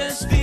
just be